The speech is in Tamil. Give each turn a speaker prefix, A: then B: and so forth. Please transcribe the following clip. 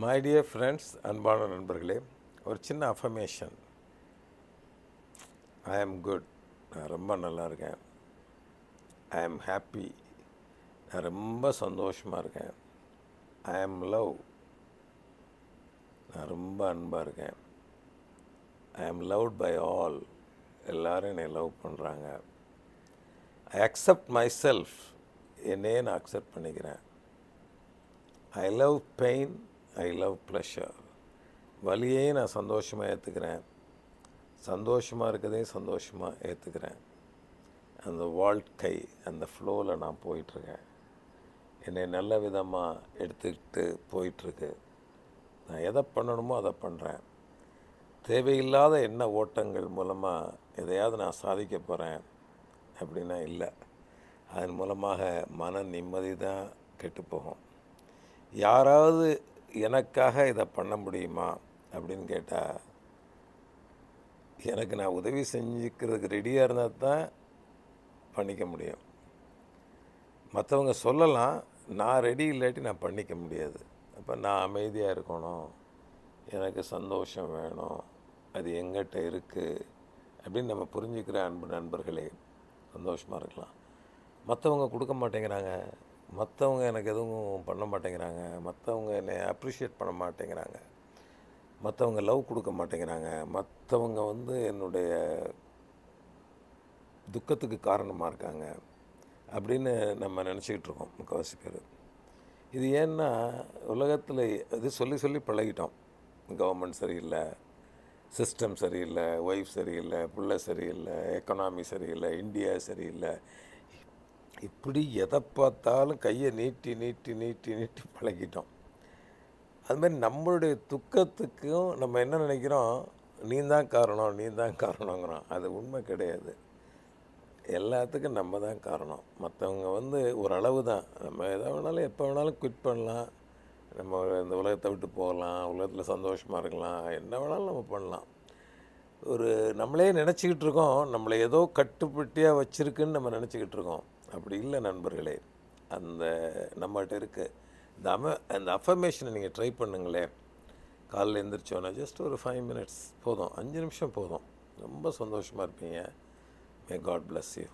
A: மை டியர் ஃப்ரெண்ட்ஸ் அன்பான நண்பர்களே ஒரு சின்ன அஃபர்மேஷன் ஐ ஆம் குட் நான் ரொம்ப நல்லா இருக்கேன். ஐ ஆம் ஹாப்பி நான் ரொம்ப சந்தோஷமாக இருக்கேன். ஐ ஆம் லவ் நான் ரொம்ப அன்பாக இருக்கேன். ஐ ஆம் லவ்ட் பை ஆல் எல்லோரும் என்னை லவ் பண்ணுறாங்க ஐ அக்செப்ட் மை செல்ஃப் என்னையே நான் அக்செப்ட் பண்ணிக்கிறேன். I love pain I love pleasure வலியே நான் சந்தோஷமாக ஏற்றுக்கிறேன் சந்தோஷமாக இருக்கதையும் சந்தோஷமாக ஏற்றுக்கிறேன் அந்த வாழ்க்கை அந்த ஃப்ளோவில் நான் போயிட்டுருக்கேன். என்னை நல்ல விதமாக எடுத்துக்கிட்டு போயிட்டுருக்கு. நான் எதை பண்ணணுமோ அதை பண்ணுறேன் தேவையில்லாத எண்ண ஓட்டங்கள் மூலமாக எதையாவது நான் சாதிக்க போகிறேன் அப்படின்னா இல்லை. அதன் மூலமாக மன நிம்மதி தான் கெட்டு போகும். யாராவது எனக்காக இதை பண்ண முடியுமா அப்படின்னு கேட்டால் எனக்கு நான் உதவி செஞ்சுக்கிறதுக்கு ரெடியாக இருந்தால் தான் பண்ணிக்க முடியும். மற்றவங்க சொல்லலாம் நான் ரெடி இல்லாட்டி நான் பண்ணிக்க முடியாது. அப்போ நான் அமைதியாக இருக்கணும். எனக்கு சந்தோஷம் வேணும். அது எங்கிட்ட இருக்குது அப்படின்னு நம்ம புரிஞ்சுக்கிற அன்பு நண்பர்களே சந்தோஷமாக இருக்கலாம். மற்றவங்க கொடுக்க மாட்டேங்கிறாங்க. மற்றவங்க எனக்கு எதுவும் பண்ண மாட்டேங்கிறாங்க. மற்றவங்க என்னை அப்ரிஷியேட் பண்ண மாட்டேங்கிறாங்க. மற்றவங்க லவ் கொடுக்க மாட்டேங்கிறாங்க. மற்றவங்க வந்து என்னுடைய துக்கத்துக்கு காரணமாக இருக்காங்க. அப்படின்னு நம்ம நினச்சிக்கிட்டு இருக்கோம் முக்கால்வாசி பேர். இது ஏன்னா உலகத்தில் இது சொல்லி சொல்லி பழகிட்டோம். கவர்மெண்ட் சரியில்லை சிஸ்டம் சரியில்லை ஒய்ஃப் சரியில்லை பிள்ளை சரியில்லை எக்கனாமி சரியில்லை இந்தியா சரியில்லை இப்படி எதை பார்த்தாலும் கையை நீட்டி நீட்டி நீட்டி நீட்டி பழகிட்டோம். அது மாதிரி நம்மளுடைய துக்கத்துக்கும் நம்ம என்ன நினைக்கிறோம்? நீ தான் காரணம் நீ தான் காரணங்கிறோம் அது உண்மை கிடையாது. எல்லாத்துக்கும் நம்ம தான் காரணம். மற்றவங்க வந்து ஒரு அளவு தான். நம்ம எதை வேணாலும் எப்போ வேணாலும் குவிட் பண்ணலாம். நம்ம இந்த உலகத்தை விட்டு போகலாம். உலகத்தில் சந்தோஷமாக இருக்கலாம். என்ன வேணாலும் நம்ம பண்ணலாம். ஒரு நம்மளே நினச்சிக்கிட்டு இருக்கோம். நம்மளை ஏதோ கட்டுப்பட்டியாக வச்சுருக்குன்னு நம்ம நினச்சிக்கிட்டு இருக்கோம். அப்படி இல்லை நண்பர்களே. அந்த நம்மகிட்ட இருக்குது இந்த அம அந்த அஃபர்மேஷனை நீங்கள் ட்ரை பண்ணுங்களேன். காலையில் எழுந்திரிச்சோன்னா ஜஸ்ட் ஒரு ஃபைவ் மினிட்ஸ் போதும். அஞ்சு நிமிஷம் போதும். ரொம்ப சந்தோஷமாக இருப்பீங்க. May God bless you